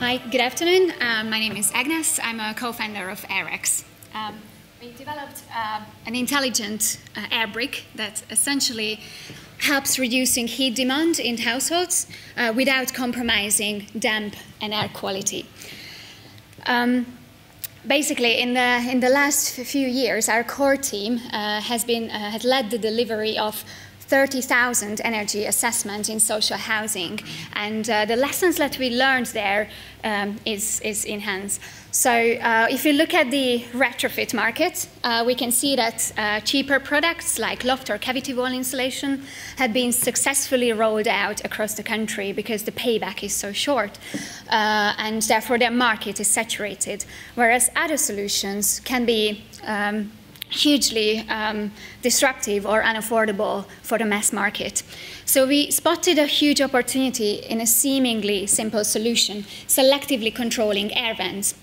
Hi, good afternoon. Um, my name is Agnes. I'm a co-founder of Airex. Um, we developed uh, an intelligent uh, air brick that essentially helps reducing heat demand in households uh, without compromising damp and air quality. Um, basically, in the, in the last few years, our core team uh, has, been, uh, has led the delivery of 30,000 energy assessment in social housing. And uh, the lessons that we learned there um, is is enhanced. So uh, if you look at the retrofit market, uh, we can see that uh, cheaper products like loft or cavity wall insulation have been successfully rolled out across the country because the payback is so short. Uh, and therefore their market is saturated. Whereas other solutions can be um, hugely um, disruptive or unaffordable for the mass market. So we spotted a huge opportunity in a seemingly simple solution, selectively controlling air vents.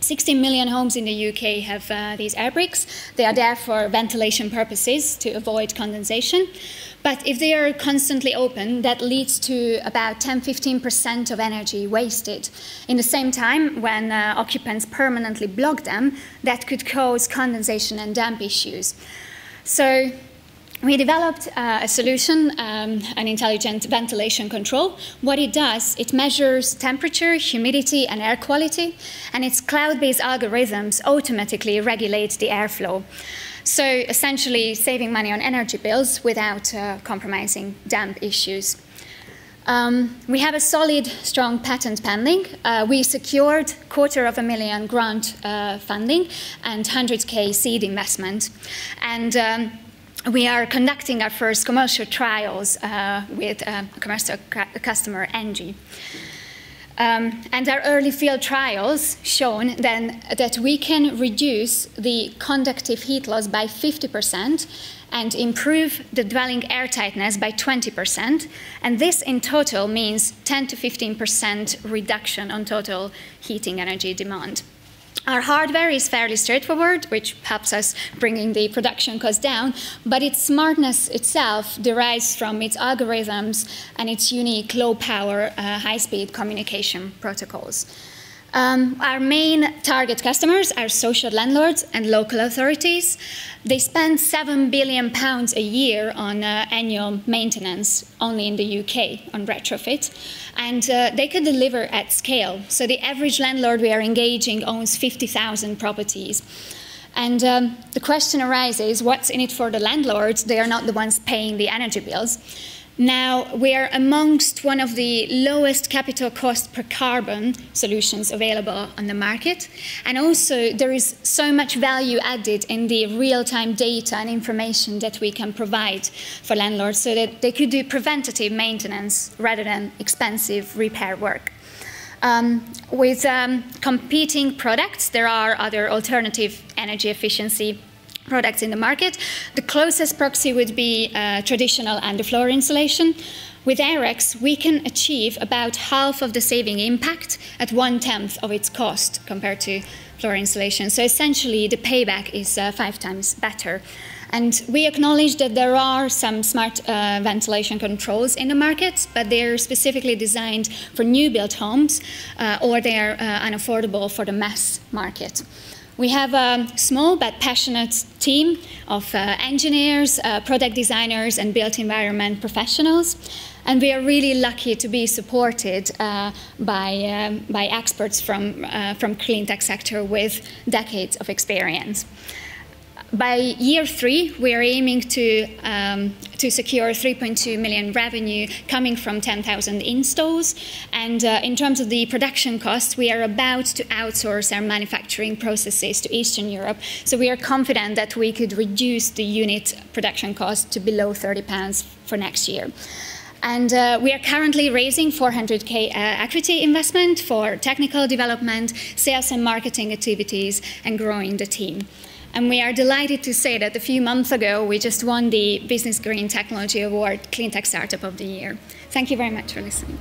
16 million homes in the UK have uh, these air bricks. They are there for ventilation purposes to avoid condensation. But if they are constantly open, that leads to about 10-15% of energy wasted. In the same time, when uh, occupants permanently block them, that could cause condensation and damp issues. So we developed uh, a solution, um, an intelligent ventilation control. What it does, it measures temperature, humidity, and air quality, and its cloud-based algorithms automatically regulate the airflow. So essentially saving money on energy bills without uh, compromising damp issues. Um, we have a solid, strong patent pending. Uh, we secured quarter of a million grant uh, funding and 100k seed investment. And um, we are conducting our first commercial trials uh, with uh, a commercial customer, Engie. Um, and our early field trials shown then that we can reduce the conductive heat loss by 50% and improve the dwelling airtightness by 20%. And this in total means 10 to 15% reduction on total heating energy demand. Our hardware is fairly straightforward, which helps us bringing the production cost down, but its smartness itself derives from its algorithms and its unique low-power, uh, high-speed communication protocols. Um, our main target customers are social landlords and local authorities. They spend seven billion pounds a year on uh, annual maintenance only in the UK on retrofit, and uh, they could deliver at scale. So the average landlord we are engaging owns 50,000 properties. And um, the question arises, what's in it for the landlords? They are not the ones paying the energy bills. Now, we are amongst one of the lowest capital cost per carbon solutions available on the market. And also, there is so much value added in the real-time data and information that we can provide for landlords so that they could do preventative maintenance rather than expensive repair work. Um, with um, competing products, there are other alternative energy efficiency products in the market. The closest proxy would be uh, traditional underfloor insulation. With Airex, we can achieve about half of the saving impact at one-tenth of its cost compared to floor insulation. So essentially, the payback is uh, five times better. And we acknowledge that there are some smart uh, ventilation controls in the market, but they're specifically designed for new built homes uh, or they're uh, unaffordable for the mass market. We have a small but passionate team of uh, engineers, uh, product designers, and built environment professionals. And we are really lucky to be supported uh, by, um, by experts from, uh, from clean tech sector with decades of experience by year three, we are aiming to, um, to secure 3.2 million revenue coming from 10,000 installs. And uh, in terms of the production costs, we are about to outsource our manufacturing processes to Eastern Europe. So we are confident that we could reduce the unit production cost to below 30 pounds for next year. And uh, we are currently raising 400k uh, equity investment for technical development, sales and marketing activities, and growing the team. And we are delighted to say that a few months ago, we just won the Business Green Technology Award Clean Tech Startup of the Year. Thank you very much for listening.